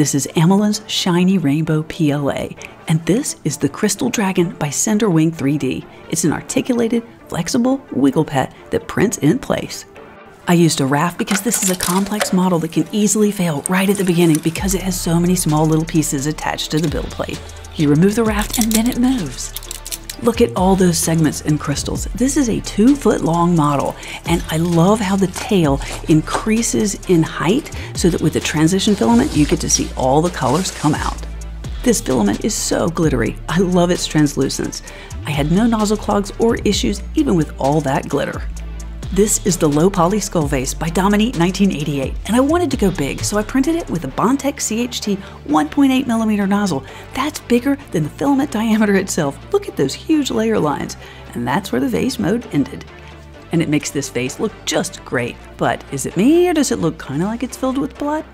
This is Amolen's Shiny Rainbow PLA, and this is the Crystal Dragon by Cinderwing 3D. It's an articulated, flexible wiggle pet that prints in place. I used a raft because this is a complex model that can easily fail right at the beginning because it has so many small little pieces attached to the build plate. You remove the raft and then it moves. Look at all those segments and crystals. This is a two foot long model, and I love how the tail increases in height so that with the transition filament, you get to see all the colors come out. This filament is so glittery. I love its translucence. I had no nozzle clogs or issues even with all that glitter. This is the low poly skull vase by Domi 1988, and I wanted to go big, so I printed it with a Bondtech CHT 1.8mm nozzle. That's bigger than the filament diameter itself. Look at those huge layer lines. And that's where the vase mode ended. And it makes this vase look just great. But is it me, or does it look kind of like it's filled with blood?